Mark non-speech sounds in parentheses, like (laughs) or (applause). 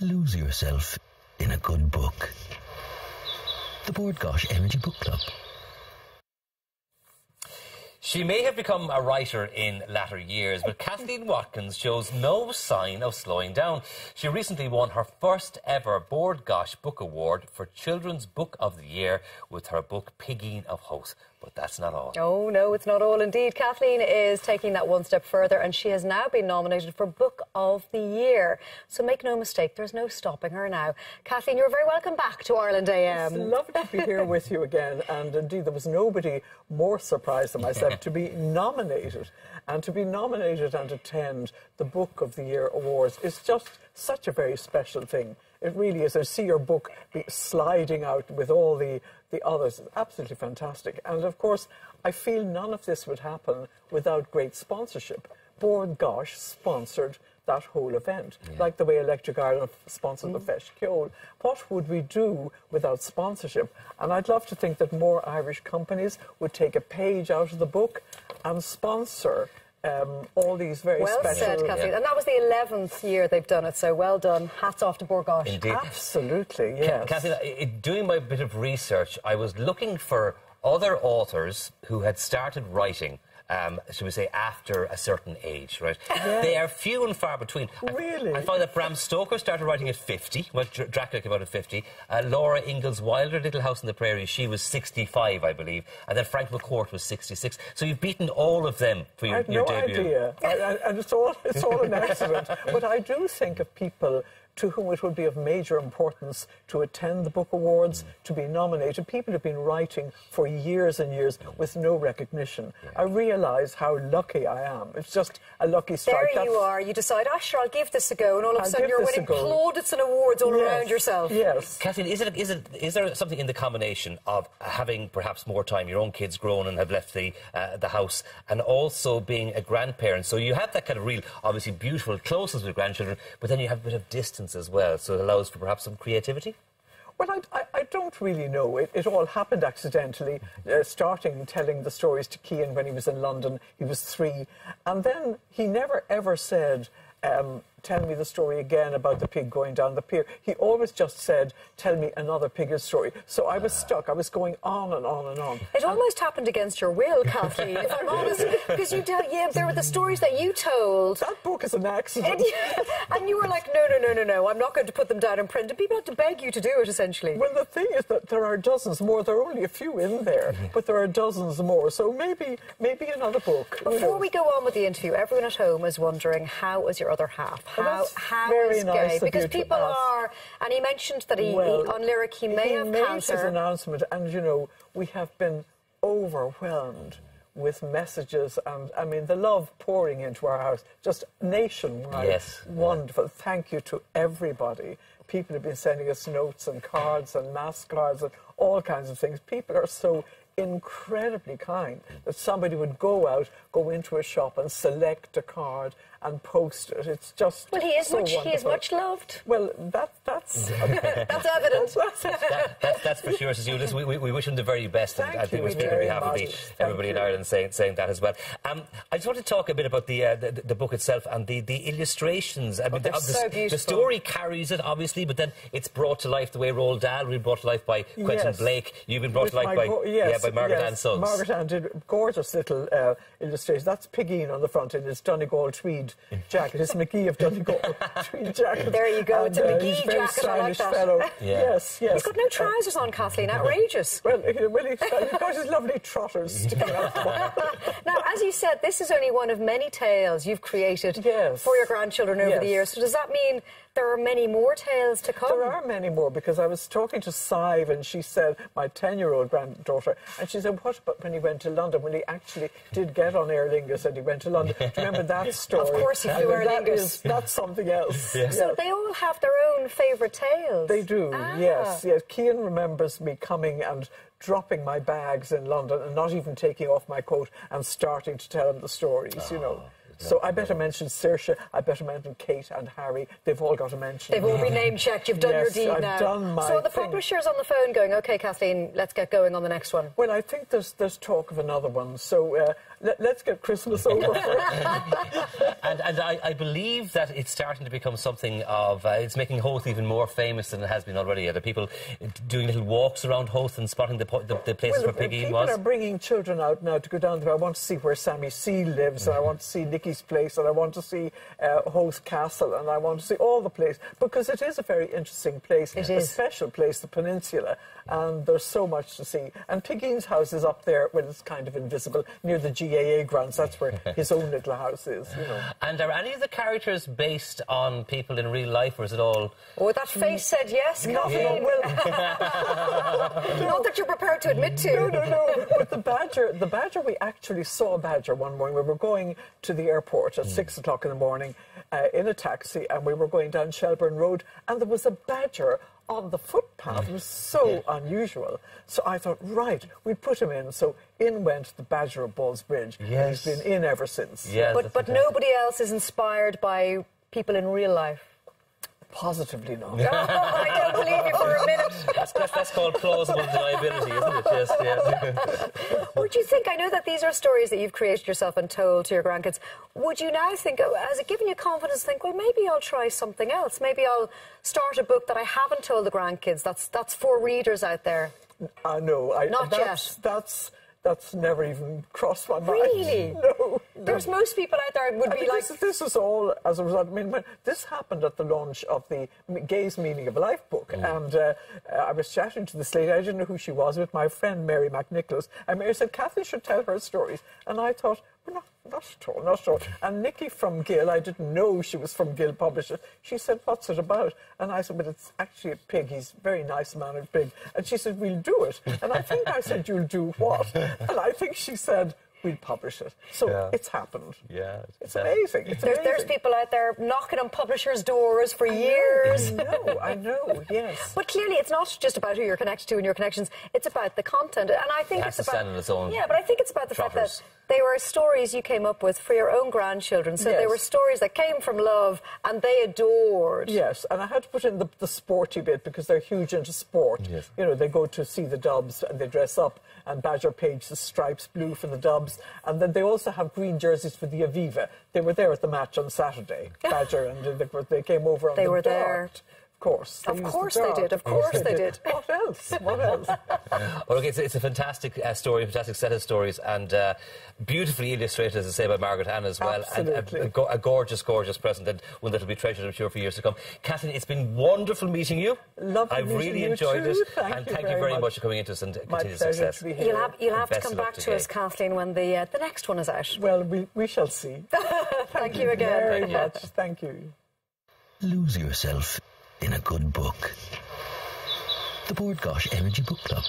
lose yourself in a good book. The Bord Gáis Energy Book Club. She may have become a writer in latter years, but Kathleen Watkins shows no sign of slowing down. She recently won her first ever Bord Gáis Book Award for Children's Book of the Year with her book Pigín of Howth. But that's not all. Oh, no, it's not all indeed. Kathleen is taking that one step further and she has now been nominated for Book of the Year. So make no mistake, there's no stopping her now. Kathleen, you're very welcome back to Ireland AM. It's lovely to be here with you again. And indeed, there was nobody more surprised than myself to be nominated. And to be nominated and attend the Book of the Year Awards is just such a very special thing. It really is. I see your book sliding out with all the, the others. It's absolutely fantastic. And of course, I feel none of this would happen without great sponsorship. Bord Gáis sponsored that whole event, yeah. like the way Electric Ireland sponsored mm. the Ceoil. What would we do without sponsorship? And I'd love to think that more Irish companies would take a page out of the book and sponsor um, all these very well special... said, Kathleen. Yeah. And that was the 11th year they've done it, so well done. Hats off to Bord Gáis. Indeed. Absolutely, yes. Kathleen, doing my bit of research, I was looking for other authors who had started writing um, should we say, after a certain age, right? Yeah. They are few and far between. Really? I, I find that Bram Stoker started writing at 50, well, Dracula came out at 50. Uh, Laura Ingalls Wilder, Little House on the Prairie, she was 65, I believe. And then Frank McCourt was 66. So you've beaten all of them for your, I have your no debut. idea. I, I, and it's all, it's all an accident. (laughs) but I do think of people to whom it would be of major importance to attend the book awards, to be nominated. People have been writing for years and years with no recognition. I realise how lucky I am. It's just a lucky strike. There That's, you are. You decide, oh, sure, I'll give this a go, and all of a sudden you're winning plaudits and awards all yes. around yourself. Yes. Kathleen, is, it, is, it, is there something in the combination of having perhaps more time, your own kids grown and have left the, uh, the house, and also being a grandparent? So you have that kind of real, obviously beautiful closeness with grandchildren, but then you have a bit of distance as well, so it allows for perhaps some creativity? Well, I, I, I don't really know. It, it all happened accidentally, uh, starting telling the stories to Cian when he was in London. He was three. And then he never ever said, um, tell me the story again about the pig going down the pier. He always just said, tell me another pig's story. So I was stuck. I was going on and on and on. It and almost happened against your will, Kathleen, if I'm honest. Because you tell, yeah, there were the stories that you told. That book is an accident. And you, (laughs) and you were like, no, no, no, no, no, I'm not going to put them down in print. And people had to beg you to do it, essentially. Well, the thing is that there are dozens more. There are only a few in there, but there are dozens more. So maybe, maybe another book. Before we go on with the interview, everyone at home is wondering, how was your other half? How, how very is nice gay? Because people are, and he mentioned that he, well, he on lyric he may he have made cancer. his announcement, and you know we have been overwhelmed with messages and I mean the love pouring into our house just nationwide. Yes, wonderful. Yeah. Thank you to everybody. People have been sending us notes and cards and mass cards and all kinds of things. People are so incredibly kind that somebody would go out, go into a shop and select a card and post it. It's just well, he is so much wonderful. he is much loved. Well, that that's (laughs) (laughs) that's evident. that, that, that's for sure, Cecilia. We, we, we, wish him the very best, Thank and I think we speak on behalf of the, everybody you. in Ireland saying, saying that as well. Um, I just want to talk a bit about the uh, the, the, book itself and the, the illustrations. I mean, oh, the, so the, story carries it obviously, but then it's brought to life the way Roald Dahl was brought to life by Quentin yes. Blake. You've been brought With to life by yes, yeah, by Margaret yes. Ann Suggs. Margaret Ann did gorgeous little uh, illustrations. That's Pigín on the front in his Donegal tweed jacket. It's McGee of Donegal (laughs) jacket. There you go. And, it's a uh, McGee he's very jacket. stylish I like fellow. that. (laughs) Yeah. Yes, yes. He's got no trousers on, Kathleen. Outrageous. well, (laughs) well he's got his lovely trotters sticking out. now, as you said, this is only one of many tales you've created yes. for your grandchildren over yes. the years. So does that mean there are many more tales to come? There are many more because I was talking to Sive and she said, my 10-year-old granddaughter, and she said, what about when he went to London, when he actually did get on Aer Lingus and he went to London? Do you remember that story? Of course he flew Aer that Lingus. Is, that's something else. (laughs) Yeah. So they all have their own favourite tales? They do, ah. yes. yes. Cian remembers me coming and dropping my bags in London and not even taking off my coat and starting to tell him the stories, oh. you know. So I better mention Saoirse, I better mention Kate and Harry. They've all got a mention. They've all been name checked. You've done yes, your deed I've now. Done my so the thing. publisher's on the phone going, OK, Kathleen, let's get going on the next one. Well, I think there's, there's talk of another one. So uh, let, us get Christmas over (laughs) and and I, I, believe that it's starting to become something of, uh, it's making Howth even more famous than it has been already. Are there people doing little walks around Howth and spotting the, the, the places well, where Piggy people was? People are bringing children out now to go down there. I want to see where Sammy C lives, and I want to see Nicky's place, and I want to see uh, Howth Castle, and I want to see all the place because it is a very interesting place, it a is. special place, the peninsula, and there's so much to see. And Pigín's house is up there, well, it's kind of invisible, near the GAA grounds. That's where (laughs) his own little house is, you know. And are any of the characters based on people in real life, or is it all? Oh, that face said yes, Catherine. (laughs) Not that you're prepared to admit to. No, no, no. But the badger, the badger, we actually saw a badger one morning. We were going to the airport at mm. six o'clock in the morning uh, in a taxi, and we were going down Shelburne Road, and there was a badger on the footpath. Was so unusual. So I thought, right, we put him in. So in went the Badger of Ballsbridge. Yes. And he's been in ever since. Yes, but but nobody else is inspired by people in real life. Positively not. Oh, (laughs) I don't believe you for a minute. That's, that's, that's called plausible deniability, isn't it? Yes, yes. (laughs) Would you think, I know that these are stories that you've created yourself and told to your grandkids. Would you now think, oh, has it given you confidence to think, well, maybe I'll try something else? Maybe I'll start a book that I haven't told the grandkids that's, that's for readers out there? I know. Not that's, yet. That's that's never even crossed my mind. Really? (laughs) No. There's most people out there would be like. This, this was all as a result. I mean, when this happened at the launch of the Gay's Meaning of Life book, mm. and uh, I was chatting to this lady. I didn't know who she was with my friend Mary McNicholas, and Mary said Kathy should tell her stories, and I thought, well, not, not at all, not at all. And Nikki from Gill, I didn't know she was from Gill Publishers. She said, "What's it about?" And I said, "But it's actually a pig. He's a very nice mannered pig." And she said, "We'll do it." And I think I said, "You'll do what?" (laughs) And I think she said we'd publish it. So yeah. it's happened. Yeah. It's, it's amazing. It's there's, amazing. there's people out there knocking on publishers' doors for I years. Know, I know, I know, yes. But clearly it's not just about who you're connected to and your connections, it's about the content. And I think it it's about. its own yeah, but I think it's about the trotters. fact that they were stories you came up with for your own grandchildren. So yes. they were stories that came from love and they adored. Yes, and I had to put in the, the sporty bit because they're huge into sport. Yes. You know, they go to see the Dubs and they dress up and Badger Page the stripes blue for the Dubs. And then they also have green jerseys for the Aviva. They were there at the match on Saturday, (laughs) Badger, and they, they came over on they the were dart. there course. Of course the they did. Of course they, they did. (laughs) What else? What else? (laughs) well, look, it's, it's a fantastic uh, story, a fantastic set of stories, and uh, beautifully illustrated, as I say, by Margaret Ann as well. Absolutely. And a, a, a, gorgeous, gorgeous present, and one that will be treasured, I'm sure, for years to come. Kathleen, it's been wonderful meeting you. Lovely I've really enjoyed too. it. Thank and you thank very you very much. much for coming into us and My continued success. To be here. You'll have, you'll have to come back to today. us, Kathleen, when the, uh, the next one is out. Well, we, we shall see. (laughs) thank you again. Very much. Thank you. Lose yourself in a good book. The Bord Gáis Energy Book Club.